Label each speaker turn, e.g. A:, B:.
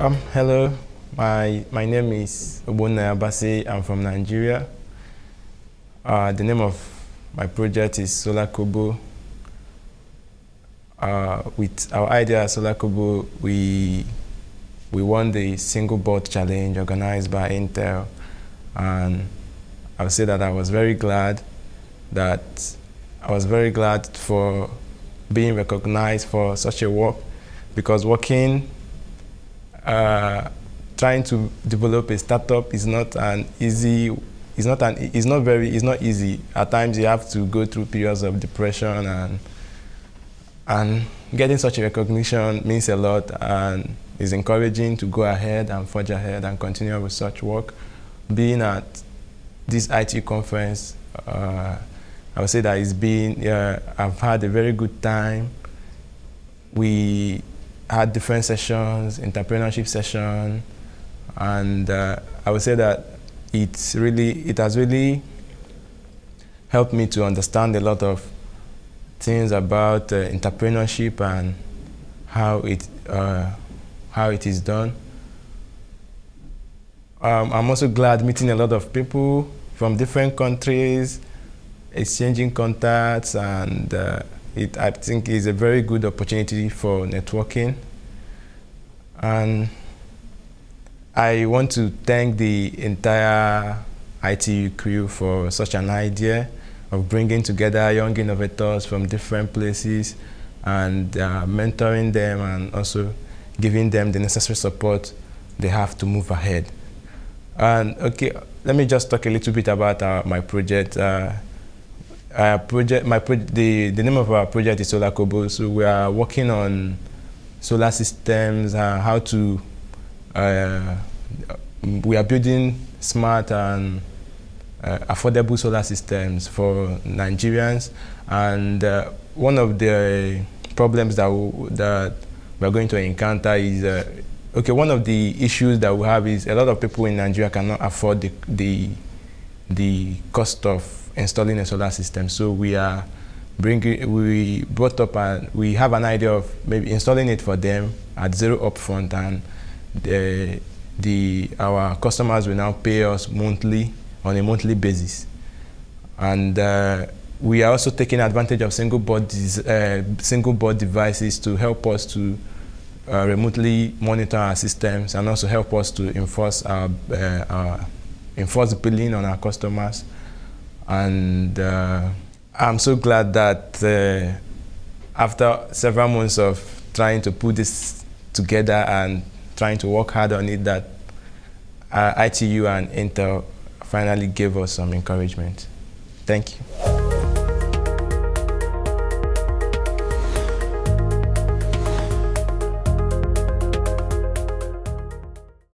A: Um, hello, my, my name is Ogbonnaya Bassey. I'm from Nigeria. Uh, the name of my project is Solar Kobo. Uh, with our idea at Solar Kobo, we, we won the single board challenge organized by Intel. And I would say that I was very glad that I was very glad for being recognized for such a work because working uh, trying to develop a startup is not an easy it's not an it's not very it's not easy. At times you have to go through periods of depression and and getting such a recognition means a lot and is encouraging to go ahead and forge ahead and continue with such work. Being at this IT conference uh, I would say that it's been uh, I've had a very good time. We had different sessions, entrepreneurship session, and uh, I would say that it's really, it has really helped me to understand a lot of things about uh, entrepreneurship and how it, uh, how it is done. Um, I'm also glad meeting a lot of people from different countries, exchanging contacts and uh, it, I think, is a very good opportunity for networking. And I want to thank the entire ITU crew for such an idea of bringing together young innovators from different places and uh, mentoring them and also giving them the necessary support they have to move ahead. And okay, let me just talk a little bit about uh, my project. Uh, uh, project, my pro the, the name of our project is Solar Kobo. So we are working on solar systems, uh, how to, uh, we are building smart and uh, affordable solar systems for Nigerians. And uh, one of the problems that, that we're going to encounter is, uh, okay, one of the issues that we have is a lot of people in Nigeria cannot afford the, the, the cost of installing a solar system. So we are bringing, we brought up and we have an idea of maybe installing it for them at zero upfront and the, the, our customers will now pay us monthly on a monthly basis. And uh, we are also taking advantage of single board, uh, single board devices to help us to uh, remotely monitor our systems and also help us to enforce our, uh, our enforce billing on our customers. And uh, I'm so glad that uh, after several months of trying to put this together and trying to work hard on it, that uh, ITU and Intel finally gave us some encouragement. Thank you.